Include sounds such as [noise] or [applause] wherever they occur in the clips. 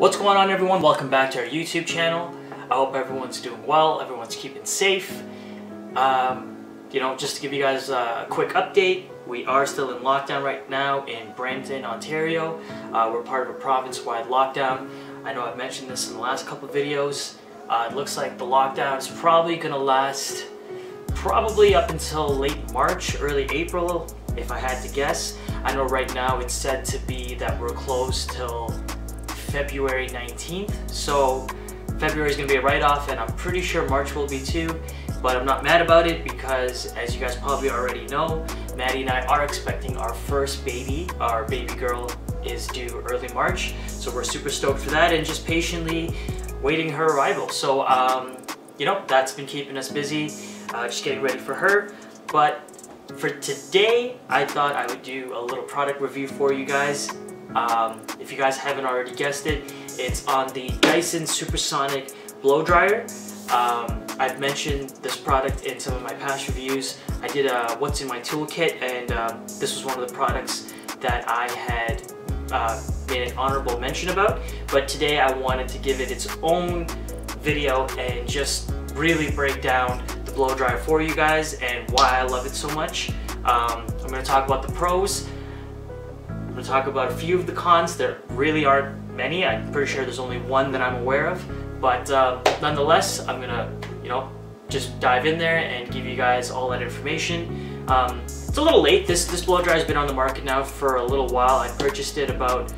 What's going on everyone? Welcome back to our YouTube channel. I hope everyone's doing well, everyone's keeping safe. Um, you know, just to give you guys a quick update, we are still in lockdown right now in Brampton, Ontario. Uh, we're part of a province-wide lockdown. I know I've mentioned this in the last couple videos. Uh, it looks like the lockdown is probably going to last probably up until late March, early April, if I had to guess. I know right now it's said to be that we're closed till February 19th. So February is going to be a write-off and I'm pretty sure March will be too. But I'm not mad about it because as you guys probably already know, Maddie and I are expecting our first baby. Our baby girl is due early March. So we're super stoked for that and just patiently waiting her arrival. So, um, you know, that's been keeping us busy, uh, just getting ready for her. But for today, I thought I would do a little product review for you guys. Um, if you guys haven't already guessed it, it's on the Dyson Supersonic Blow Dryer. Um, I've mentioned this product in some of my past reviews. I did a what's in my toolkit and um, this was one of the products that I had uh, made an honorable mention about. But today I wanted to give it its own video and just really break down the blow dryer for you guys and why I love it so much. Um, I'm going to talk about the pros, To talk about a few of the cons. There really aren't many. I'm pretty sure there's only one that I'm aware of. But uh, nonetheless, I'm to, you know, just dive in there and give you guys all that information. Um, it's a little late. This, this blow dryer has been on the market now for a little while. I purchased it about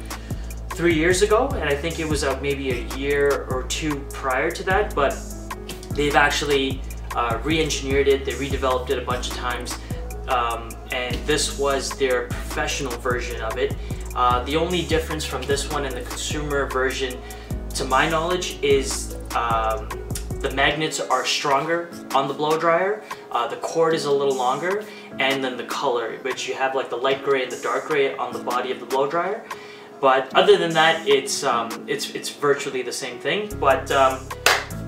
three years ago, and I think it was uh, maybe a year or two prior to that, but they've actually uh, re-engineered it, they redeveloped it a bunch of times, um, and this was their professional version of it. Uh, the only difference from this one and the consumer version, to my knowledge, is um, the magnets are stronger on the blow dryer, uh, the cord is a little longer, and then the color, which you have like the light gray and the dark gray on the body of the blow dryer. But other than that, it's um, it's it's virtually the same thing. But um,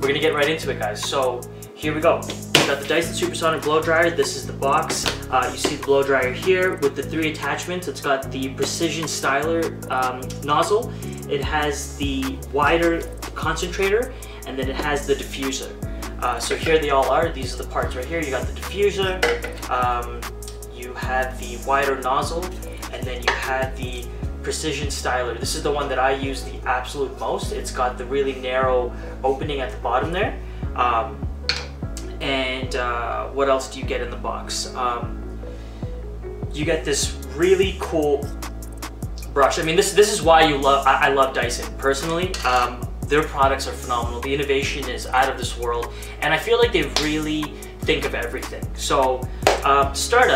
we're gonna get right into it, guys. So here we go. We've got the Dyson Supersonic blow dryer. This is the box. Uh, you see the blow dryer here with the three attachments. It's got the precision styler um, nozzle. It has the wider concentrator, and then it has the diffuser. Uh, so here they all are. These are the parts right here. You got the diffuser, um, you have the wider nozzle, and then you have the precision styler. This is the one that I use the absolute most. It's got the really narrow opening at the bottom there. Um, and uh, what else do you get in the box? Um, you get this really cool brush. I mean, this this is why you love. I, I love Dyson personally. Um, their products are phenomenal. The innovation is out of this world, and I feel like they really think of everything. So, um, start.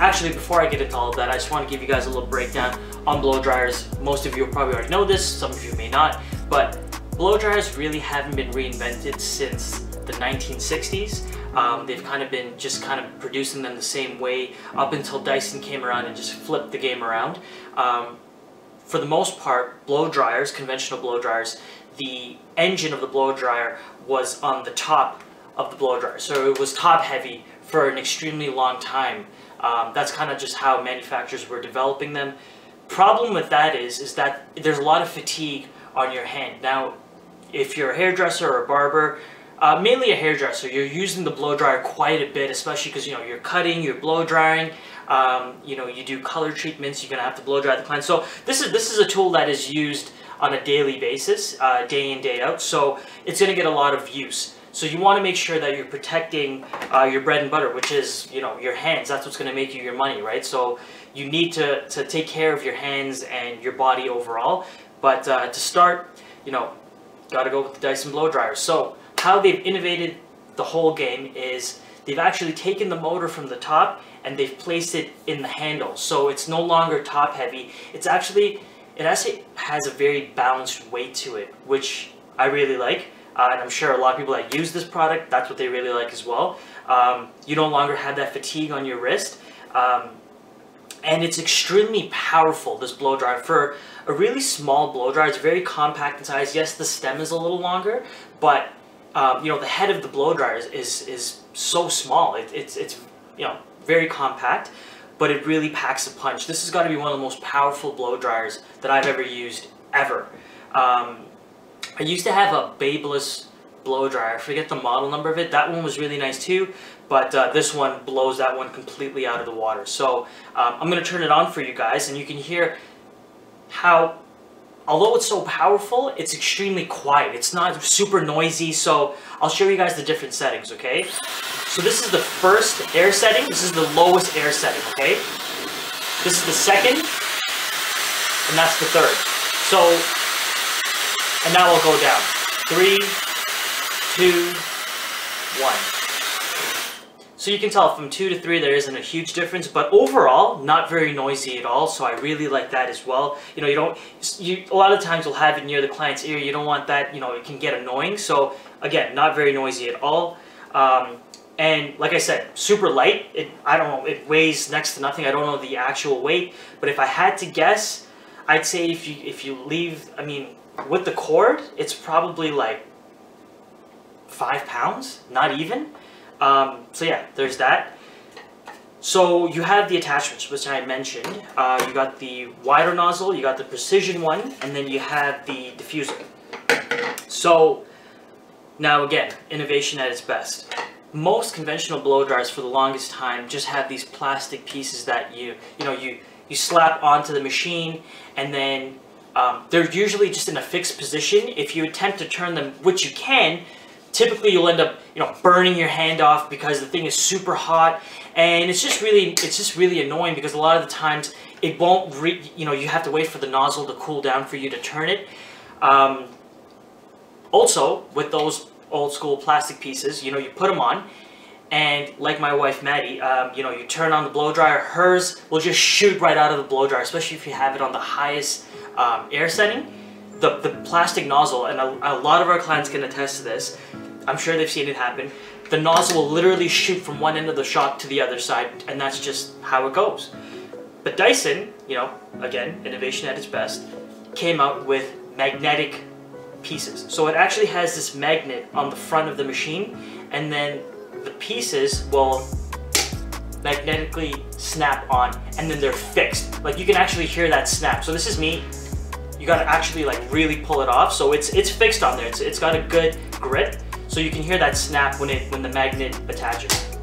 Actually, before I get into all of that, I just want to give you guys a little breakdown on blow dryers. Most of you probably already know this. Some of you may not, but blow dryers really haven't been reinvented since the 1960s. Um, they've kind of been just kind of producing them the same way up until Dyson came around and just flipped the game around. Um, for the most part, blow dryers, conventional blow dryers, the engine of the blow dryer was on the top of the blow dryer. So it was top heavy for an extremely long time. Um, that's kind of just how manufacturers were developing them. Problem with that is, is that there's a lot of fatigue on your hand. Now, if you're a hairdresser or a barber, uh, mainly a hairdresser, you're using the blow dryer quite a bit, especially because you know you're cutting, you're blow drying. Um, you know, you do color treatments. You're gonna have to blow dry the client. So this is this is a tool that is used on a daily basis, uh, day in day out. So it's gonna get a lot of use. So you want to make sure that you're protecting uh, your bread and butter, which is you know your hands. That's what's gonna make you your money, right? So you need to to take care of your hands and your body overall. But uh, to start, you know, gotta go with the Dyson blow dryer. So how they've innovated the whole game is they've actually taken the motor from the top and they've placed it in the handle. So it's no longer top heavy. It's actually, it actually has a very balanced weight to it, which I really like. Uh, and I'm sure a lot of people that use this product, that's what they really like as well. Um, you no longer have that fatigue on your wrist. Um, and it's extremely powerful, this blow dryer. For a really small blow dryer, it's very compact in size. Yes, the stem is a little longer, but um, you know, the head of the blow dryer is, is, is so small. It, it's, it's, you know, very compact, but it really packs a punch. This has got to be one of the most powerful blow dryers that I've ever used, ever. Um, I used to have a Babyliss blow dryer. I forget the model number of it. That one was really nice too, but uh, this one blows that one completely out of the water. So um, I'm going to turn it on for you guys and you can hear how, although it's so powerful, it's extremely quiet. It's not super noisy, so I'll show you guys the different settings, okay? So this is the first air setting. This is the lowest air setting, okay? This is the second, and that's the third. So, and now we'll go down. Three, two, one. So you can tell from two to three there isn't a huge difference, but overall, not very noisy at all, so I really like that as well. You know, you don't, you, a lot of times you'll have it near the client's ear, you don't want that, you know, it can get annoying, so again, not very noisy at all. Um, and like I said, super light. It I don't know. It weighs next to nothing. I don't know the actual weight, but if I had to guess, I'd say if you if you leave, I mean, with the cord, it's probably like five pounds, not even. Um, so yeah, there's that. So you have the attachments, which I mentioned. Uh, you got the wider nozzle, you got the precision one, and then you have the diffuser. So now again, innovation at its best most conventional blow dryers for the longest time just have these plastic pieces that you you know you you slap onto the machine and then um, they're usually just in a fixed position if you attempt to turn them which you can typically you'll end up you know burning your hand off because the thing is super hot and it's just really it's just really annoying because a lot of the times it won't you know you have to wait for the nozzle to cool down for you to turn it um, also with those old school plastic pieces. You know, you put them on, and like my wife Maddie, um, you know, you turn on the blow dryer. Hers will just shoot right out of the blow dryer, especially if you have it on the highest um, air setting. The the plastic nozzle, and a, a lot of our clients can attest to this. I'm sure they've seen it happen. The nozzle will literally shoot from one end of the shop to the other side, and that's just how it goes. But Dyson, you know, again, innovation at its best, came out with magnetic pieces. So it actually has this magnet on the front of the machine and then the pieces will magnetically snap on and then they're fixed. Like you can actually hear that snap. So this is me. You gotta actually like really pull it off. So it's it's fixed on there. It's, it's got a good grip. So you can hear that snap when it when the magnet attaches.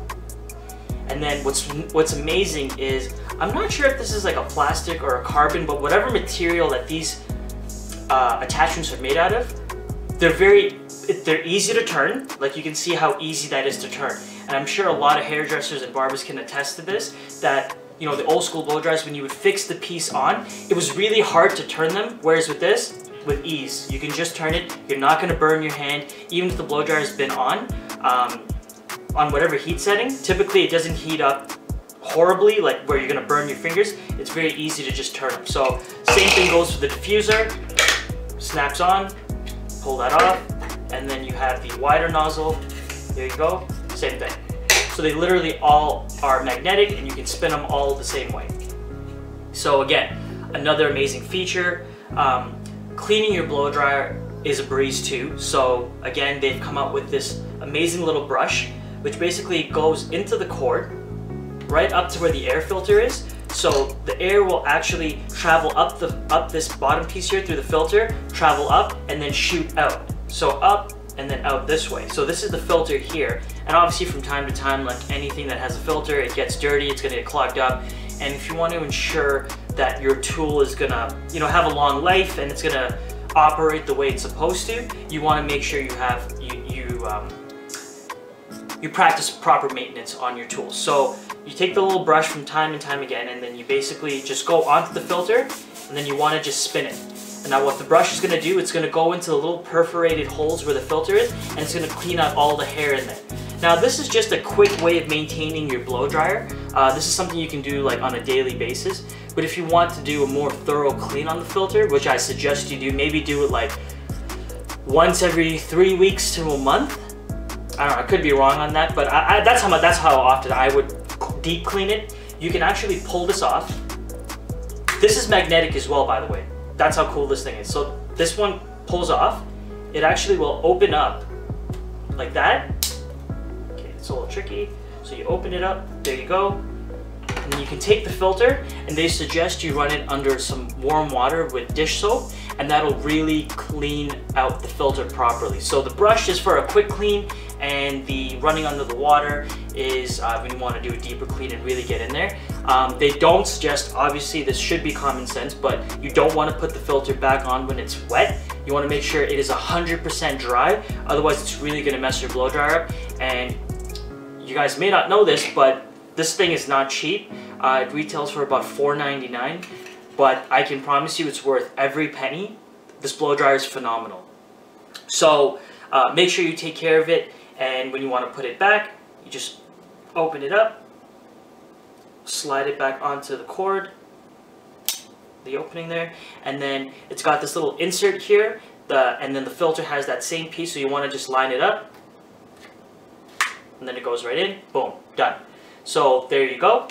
And then what's what's amazing is I'm not sure if this is like a plastic or a carbon, but whatever material that these uh, attachments are made out of, they're very, they're easy to turn. Like you can see how easy that is to turn. And I'm sure a lot of hairdressers and barbers can attest to this, that you know, the old school blow dryers, when you would fix the piece on, it was really hard to turn them. Whereas with this, with ease, you can just turn it. You're not gonna burn your hand, even if the blow dryer has been on, um, on whatever heat setting. Typically, it doesn't heat up horribly, like where you're gonna burn your fingers. It's very easy to just turn them. So same thing goes for the diffuser snaps on, pull that off, and then you have the wider nozzle. There you go, same thing. So they literally all are magnetic and you can spin them all the same way. So again, another amazing feature. Um, cleaning your blow dryer is a breeze too. So again, they've come up with this amazing little brush, which basically goes into the cord, right up to where the air filter is, so the air will actually travel up the up this bottom piece here through the filter, travel up and then shoot out. So up and then out this way. So this is the filter here. And obviously from time to time, like anything that has a filter, it gets dirty, it's gonna get clogged up. And if you want to ensure that your tool is gonna, you know, have a long life and it's gonna operate the way it's supposed to, you wanna make sure you have, you, you, um, you practice proper maintenance on your tools. So you take the little brush from time and time again and then you basically just go onto the filter and then you want to just spin it. And now what the brush is going to do, it's going to go into the little perforated holes where the filter is and it's going to clean out all the hair in there. Now this is just a quick way of maintaining your blow dryer. Uh, this is something you can do like on a daily basis. But if you want to do a more thorough clean on the filter, which I suggest you do, maybe do it like once every three weeks to a month. I don't know, I could be wrong on that, but I, I, that's how that's how often I would deep clean it, you can actually pull this off. This is magnetic as well, by the way. That's how cool this thing is. So this one pulls off. It actually will open up like that. A little tricky. So you open it up, there you go. And and you can take the filter and they suggest you run it under some warm water with dish soap and that'll really clean out the filter properly. So the brush is for a quick clean and the running under the water is uh, when you want to do a deeper clean and really get in there. Um, they don't suggest, obviously this should be common sense, but you don't want to put the filter back on when it's wet. You want to make sure it is 100% dry, otherwise it's really going to mess your blow dryer up. And you guys may not know this, but this thing is not cheap. Uh, it retails for about $4.99, but I can promise you it's worth every penny. This blow dryer is phenomenal. So uh, make sure you take care of it, and when you want to put it back, you just open it up, slide it back onto the cord, the opening there, and then it's got this little insert here, the, and then the filter has that same piece, so you want to just line it up, and then it goes right in, boom, done. So there you go.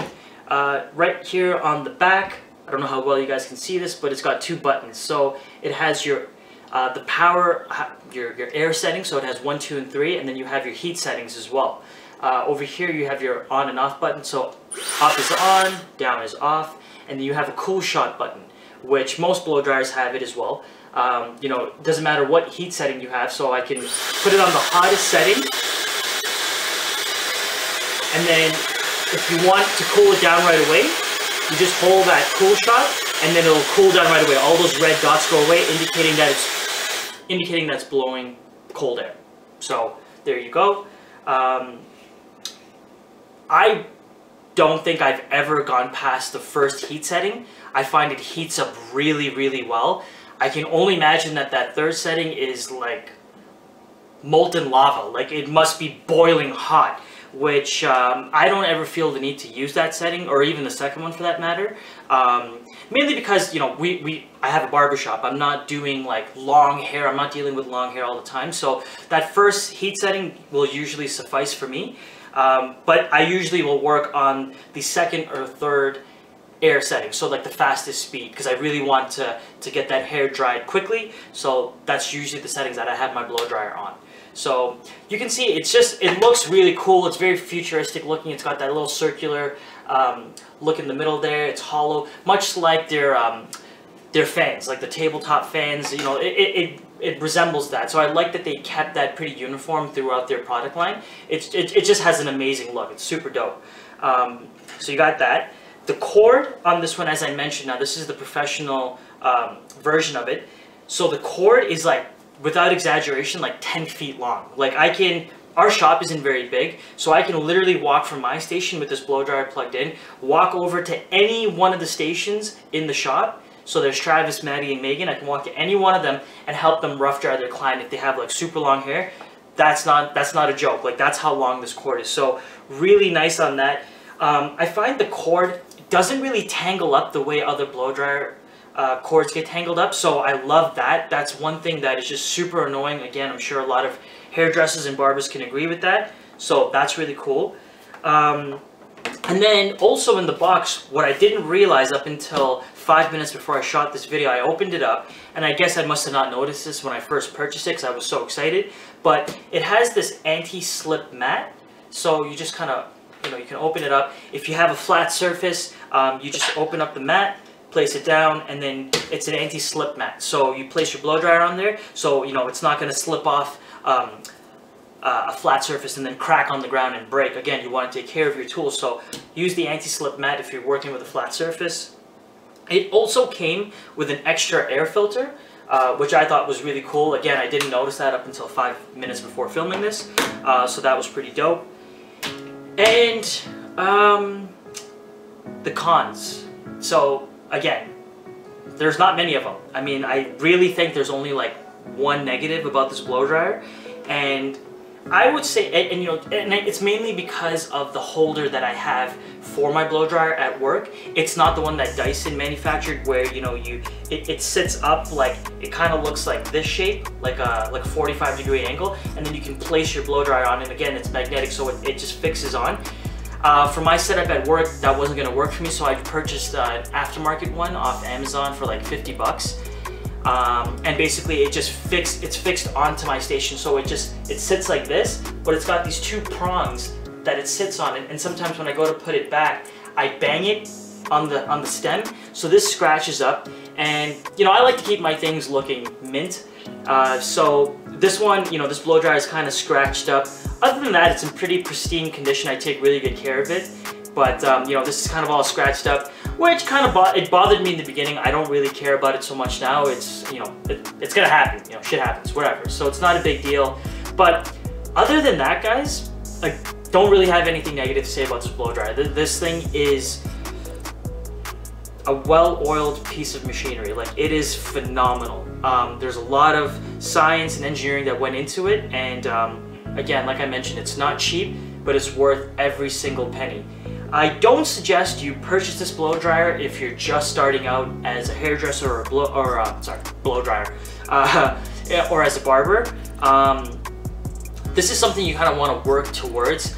Uh, right here on the back, I don't know how well you guys can see this, but it's got two buttons. So it has your uh, the power, your, your air settings, so it has one, two, and three, and then you have your heat settings as well. Uh, over here you have your on and off button, so up is on, down is off, and then you have a cool shot button, which most blow dryers have it as well. Um, you know, it doesn't matter what heat setting you have, so I can put it on the hottest setting, and then if you want to cool it down right away, you just hold that cool shot and then it'll cool down right away. All those red dots go away, indicating that it's indicating that's blowing cold air. So there you go. Um, I don't think I've ever gone past the first heat setting. I find it heats up really, really well. I can only imagine that that third setting is like molten lava. Like it must be boiling hot which um, I don't ever feel the need to use that setting, or even the second one for that matter. Um, mainly because, you know, we, we I have a barbershop. I'm not doing like long hair. I'm not dealing with long hair all the time. So that first heat setting will usually suffice for me. Um, but I usually will work on the second or third air setting, so like the fastest speed, because I really want to, to get that hair dried quickly. So that's usually the settings that I have my blow dryer on. So you can see it's just, it looks really cool. It's very futuristic looking. It's got that little circular um, look in the middle there. It's hollow, much like their, um, their fans, like the tabletop fans. You know, it, it, it, resembles that. So I like that they kept that pretty uniform throughout their product line. It, it, it just has an amazing look. It's super dope. Um, so you got that. The cord on this one, as I mentioned, now this is the professional um, version of it. So the cord is like without exaggeration, like 10 feet long. Like I can, our shop isn't very big, so I can literally walk from my station with this blow dryer plugged in, walk over to any one of the stations in the shop. So there's Travis, Maddie, and Megan. I can walk to any one of them and help them rough dry their client if they have like super long hair. That's not that's not a joke. Like that's how long this cord is. So really nice on that. Um, I find the cord doesn't really tangle up the way other blow dryer uh, cords get tangled up. So I love that. That's one thing that is just super annoying. Again, I'm sure a lot of hairdressers and barbers can agree with that. So that's really cool. Um, and then also in the box, what I didn't realize up until five minutes before I shot this video, I opened it up, and I guess I must have not noticed this when I first purchased it because I was so excited, but it has this anti-slip mat, so you just kind of, you know, you can open it up. If you have a flat surface, um, you just open up the mat, place it down, and then it's an anti-slip mat. So you place your blow dryer on there, so you know it's not going to slip off um, uh, a flat surface and then crack on the ground and break. Again, you want to take care of your tools, so use the anti-slip mat if you're working with a flat surface. It also came with an extra air filter, uh, which I thought was really cool. Again, I didn't notice that up until five minutes before filming this, uh, so that was pretty dope. And um, the cons. So again, there's not many of them. I mean, I really think there's only like one negative about this blow dryer, and I would say, and, and, you know, and it's mainly because of the holder that I have for my blow dryer at work. It's not the one that Dyson manufactured, where you know you it, it sits up like it kind of looks like this shape, like a like a 45 degree angle, and then you can place your blow dryer on. And again, it's magnetic, so it, it just fixes on. Uh, for my setup at work, that wasn't gonna work for me, so I purchased uh, an aftermarket one off Amazon for like 50 bucks. Um, and basically it just fixed, it's fixed onto my station, so it just, it sits like this, but it's got these two prongs that it sits on, and, and sometimes when I go to put it back, I bang it on the on the stem, so this scratches up. And you know, I like to keep my things looking mint. Uh, so this one, you know, this blow dryer is kind of scratched up. Other than that, it's in pretty pristine condition. I take really good care of it. But um, you know, this is kind of all scratched up, which kind of bo it bothered me in the beginning. I don't really care about it so much now. It's you know, it, it's gonna happen. You know, shit happens, whatever. So it's not a big deal. But other than that, guys, I don't really have anything negative to say about this blow dryer. This thing is a well-oiled piece of machinery. Like it is phenomenal. Um, there's a lot of science and engineering that went into it. And um, again, like I mentioned, it's not cheap, but it's worth every single penny. I don't suggest you purchase this blow dryer if you're just starting out as a hairdresser or a blow, or uh, sorry, blow dryer, [laughs] uh, or as a barber. Um, this is something you kind of want to work towards.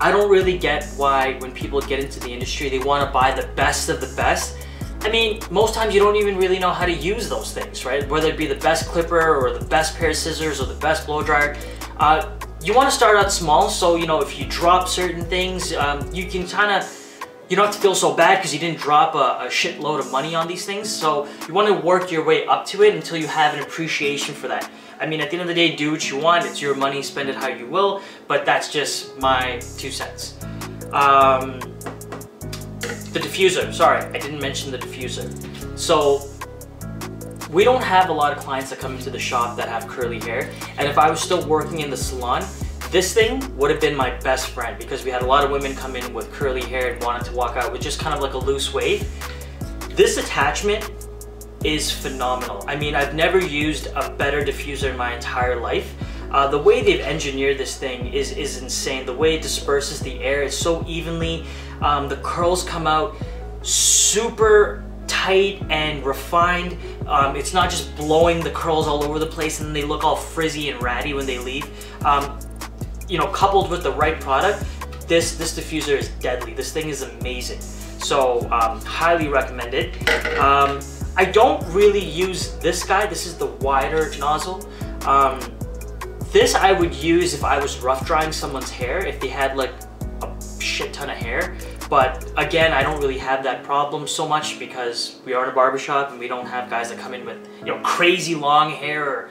I don't really get why when people get into the industry, they want to buy the best of the best. I mean, most times you don't even really know how to use those things, right? Whether it be the best clipper or the best pair of scissors or the best blow dryer. Uh, you want to start out small, so you know if you drop certain things, um, you can kind of you don't have to feel so bad because you didn't drop a, a shitload of money on these things. So you want to work your way up to it until you have an appreciation for that. I mean, at the end of the day, do what you want. It's your money, spend it how you will. But that's just my two cents. Um, the diffuser, sorry, I didn't mention the diffuser. So we don't have a lot of clients that come into the shop that have curly hair. And if I was still working in the salon, this thing would have been my best friend because we had a lot of women come in with curly hair and wanted to walk out with just kind of like a loose wave. This attachment is phenomenal. I mean, I've never used a better diffuser in my entire life. Uh, the way they've engineered this thing is, is insane. The way it disperses the air is so evenly. Um, the curls come out super tight and refined. Um, it's not just blowing the curls all over the place and they look all frizzy and ratty when they leave. Um, you know, coupled with the right product, this, this diffuser is deadly. This thing is amazing. So, um, highly recommend it. Um, I don't really use this guy. This is the wider nozzle. Um, this I would use if I was rough drying someone's hair, if they had like a shit ton of hair. But again, I don't really have that problem so much because we are in a barbershop and we don't have guys that come in with, you know, crazy long hair or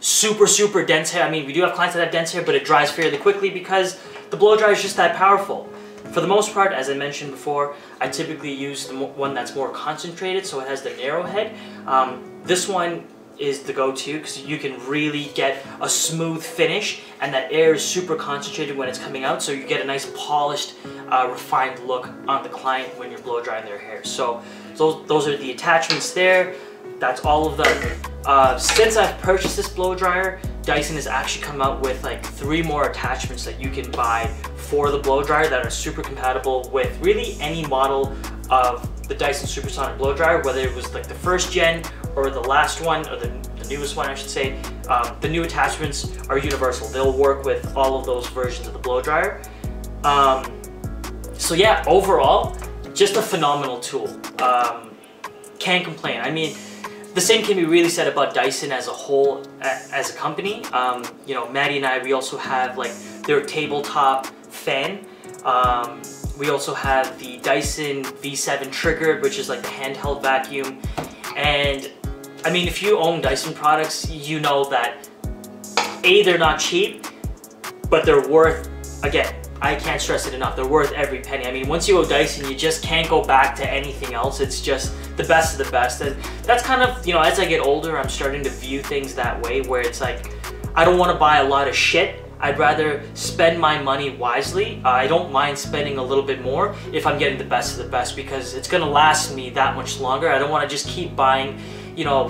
super, super dense hair. I mean, we do have clients that have dense hair, but it dries fairly quickly because the blow dryer is just that powerful. For the most part, as I mentioned before, I typically use the one that's more concentrated, so it has the narrow head. Um, this one is the go-to because you can really get a smooth finish and that air is super concentrated when it's coming out so you get a nice polished uh, refined look on the client when you're blow drying their hair. So those, those are the attachments there. That's all of them uh, since I've purchased this blow dryer Dyson has actually come out with like three more attachments that you can buy for the blow dryer that are super compatible with really any model of the Dyson Supersonic blow dryer, whether it was like the first gen or the last one, or the, the newest one I should say. Um, the new attachments are universal. They'll work with all of those versions of the blow dryer. Um, so yeah, overall, just a phenomenal tool. Um, can't complain. I mean, the same can be really said about Dyson as a whole, as a company. Um, you know, Maddie and I, we also have like their tabletop fan. Um, we also have the Dyson V7 Triggered, which is like the handheld vacuum. And I mean, if you own Dyson products, you know that A, they're not cheap, but they're worth, again, I can't stress it enough, they're worth every penny. I mean, once you own Dyson, you just can't go back to anything else. It's just the best of the best. And that's kind of, you know, as I get older, I'm starting to view things that way where it's like, I don't want to buy a lot of shit. I'd rather spend my money wisely. Uh, I don't mind spending a little bit more if I'm getting the best of the best because it's gonna last me that much longer. I don't wanna just keep buying, you know,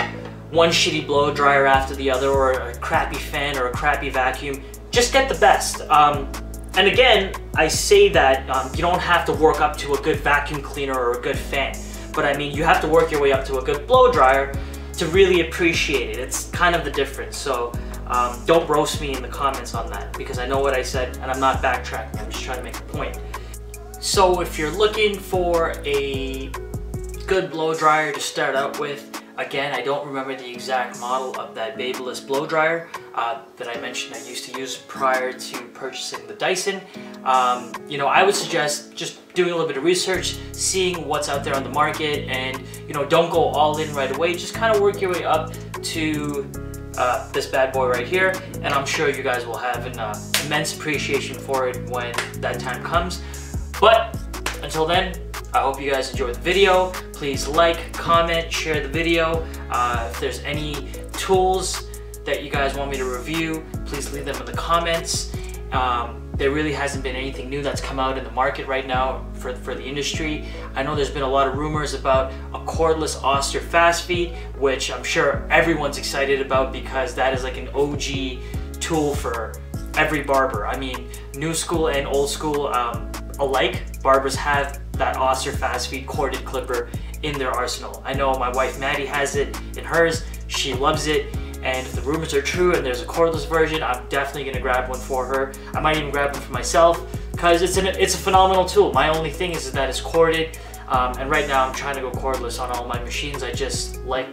one shitty blow dryer after the other or a crappy fan or a crappy vacuum. Just get the best. Um, and again, I say that um, you don't have to work up to a good vacuum cleaner or a good fan. But I mean, you have to work your way up to a good blow dryer to really appreciate it. It's kind of the difference. So um, don't roast me in the comments on that because I know what I said and I'm not backtracking. I'm just trying to make a point. So if you're looking for a good blow dryer to start out with, Again, I don't remember the exact model of that Babyliss blow dryer uh, that I mentioned I used to use prior to purchasing the Dyson. Um, you know, I would suggest just doing a little bit of research, seeing what's out there on the market, and you know, don't go all in right away. Just kind of work your way up to uh, this bad boy right here, and I'm sure you guys will have an uh, immense appreciation for it when that time comes. But until then, I hope you guys enjoyed the video. Please like, comment, share the video. Uh, if there's any tools that you guys want me to review, please leave them in the comments. Um, there really hasn't been anything new that's come out in the market right now for, for the industry. I know there's been a lot of rumors about a cordless Oster fast feed, which I'm sure everyone's excited about because that is like an OG tool for every barber. I mean, new school and old school um, alike, barbers have that Oster fast feed corded clipper in their arsenal. I know my wife Maddie has it in hers, she loves it, and if the rumors are true and there's a cordless version, I'm definitely gonna grab one for her. I might even grab one for myself because it's, an, it's a phenomenal tool. My only thing is that it's corded, um, and right now I'm trying to go cordless on all my machines. I just like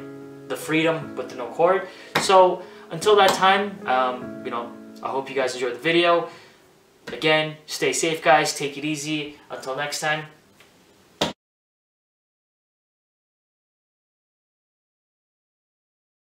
the freedom with the no cord. So until that time, um, you know, I hope you guys enjoyed the video. Again, stay safe guys, take it easy. Until next time,